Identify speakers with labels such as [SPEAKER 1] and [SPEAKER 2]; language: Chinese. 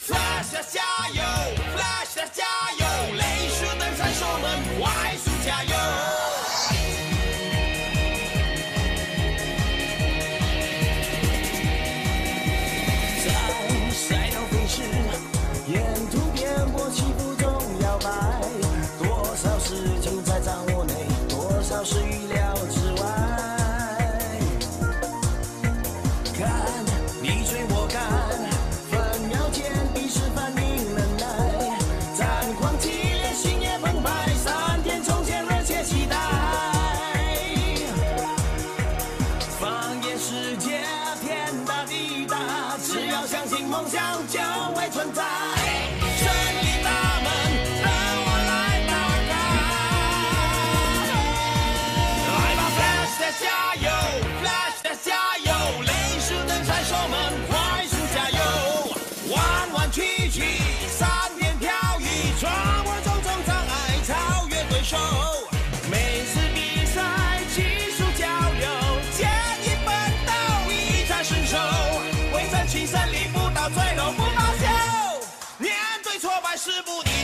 [SPEAKER 1] Flash 加油，Flash 加油，雷射灯闪烁们快速加油！在赛道飞驰，沿途颠簸起伏中摇摆，多少事情在掌握内，多少是预料之外。看梦想就会存在。胜利大门等我来打开。来吧，Flash 的加油，Flash 的加油，雷射灯闪烁们快速加油，弯弯曲曲，胜利不到最后不罢休，面对挫败誓不低头。